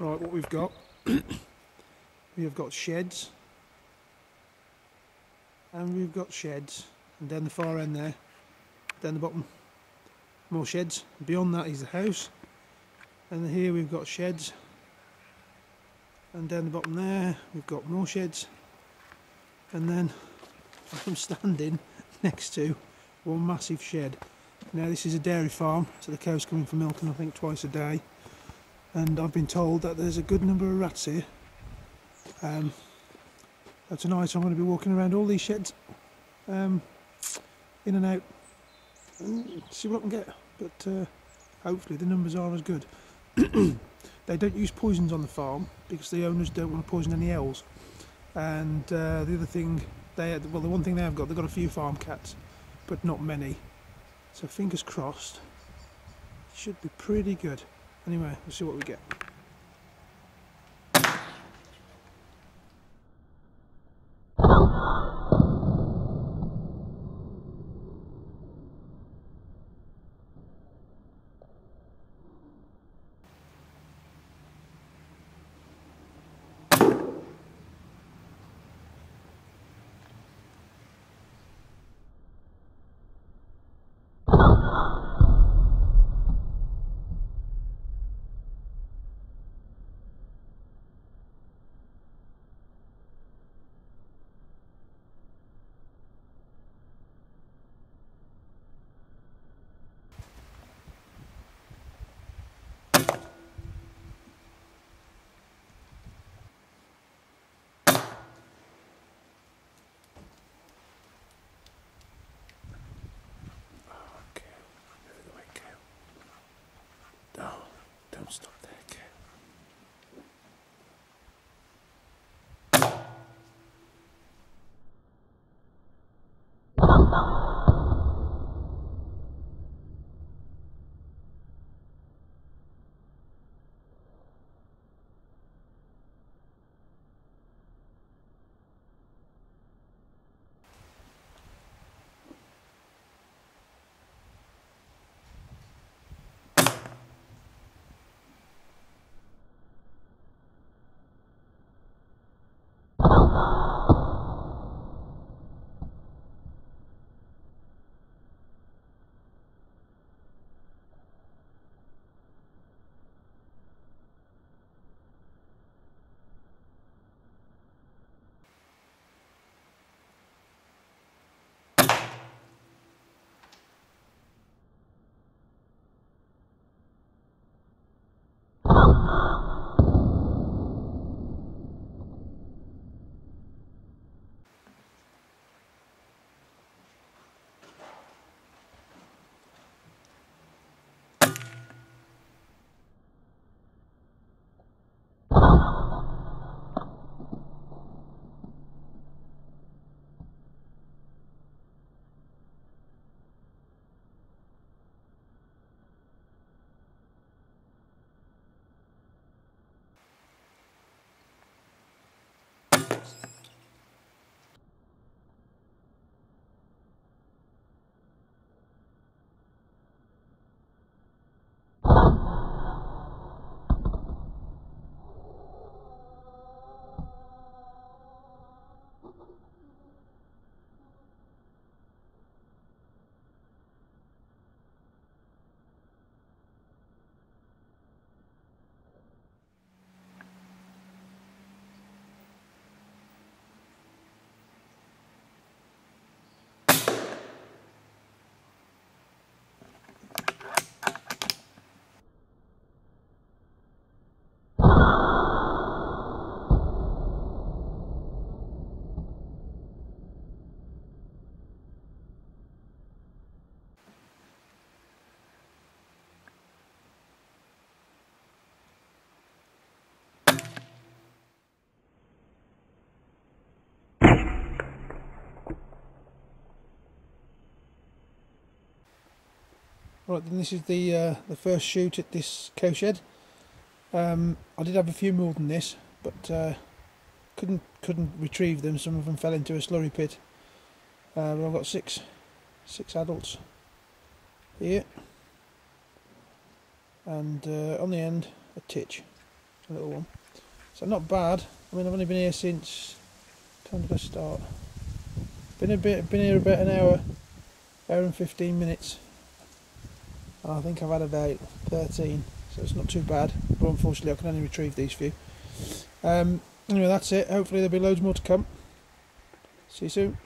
Right, what we've got, we have got sheds, and we've got sheds, and down the far end there, down the bottom, more sheds. Beyond that is the house, and here we've got sheds, and down the bottom there we've got more sheds, and then I'm standing next to one massive shed. Now this is a dairy farm, so the cows come in for milking I think twice a day and I've been told that there's a good number of rats here. Um, so tonight I'm going to be walking around all these sheds, um, in and out, and see what I can get. But uh, hopefully the numbers are as good. they don't use poisons on the farm because the owners don't want to poison any owls. And uh, the other thing, they well the one thing they have got, they've got a few farm cats, but not many. So fingers crossed, should be pretty good. Anyway, we'll see what we get. Don't Right, then this is the uh, the first shoot at this cow shed. Um, I did have a few more than this, but uh, couldn't couldn't retrieve them. Some of them fell into a slurry pit. Uh, but I've got six six adults here, and uh, on the end a titch. a little one. So not bad. I mean, I've only been here since. Time I start? Been a bit. Been here about an hour, hour and fifteen minutes. And I think I've had about thirteen, so it's not too bad. But unfortunately, I can only retrieve these few. Um, anyway, that's it. Hopefully, there'll be loads more to come. See you soon.